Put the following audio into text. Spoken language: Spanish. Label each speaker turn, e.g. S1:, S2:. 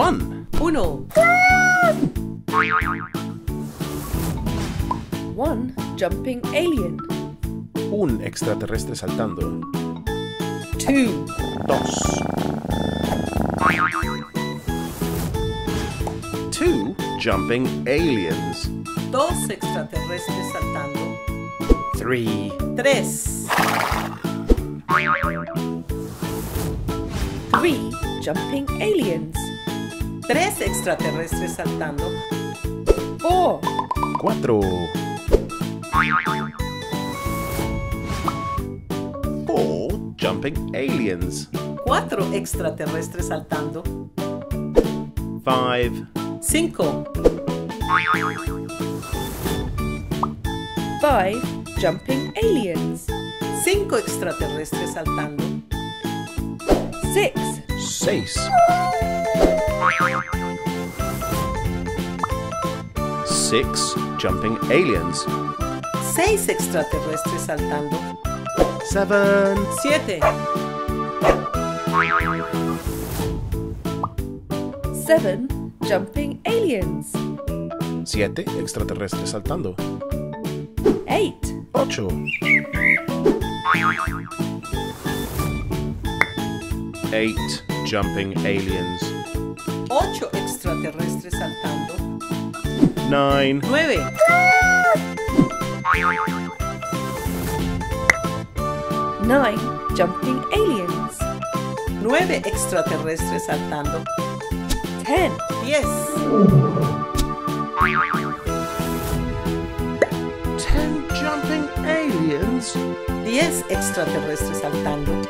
S1: One.
S2: Uno.
S3: One jumping alien.
S1: Un extraterrestre saltando.
S2: Two.
S1: Dos. Two jumping aliens.
S2: Dos extraterrestres saltando.
S1: Three.
S2: Tres.
S3: Three jumping aliens.
S2: Tres extraterrestres saltando.
S3: Four.
S1: Cuatro. Four jumping aliens.
S2: Cuatro extraterrestres saltando.
S1: Five.
S2: Cinco.
S3: Five jumping aliens.
S2: Cinco extraterrestres saltando.
S3: Six.
S1: Seis. Six jumping aliens.
S2: Seis extraterrestres saltando.
S1: Seven.
S2: Siete.
S3: Seven jumping aliens.
S1: Siete extraterrestres saltando.
S3: Eight.
S1: Ocho. Eight jumping aliens.
S2: Ocho extraterrestres saltando.
S1: Nine.
S2: Nueve.
S3: Nine jumping aliens.
S2: Nueve extraterrestres saltando.
S3: Ten.
S2: Diez.
S1: Ten jumping aliens.
S2: Diez extraterrestres saltando.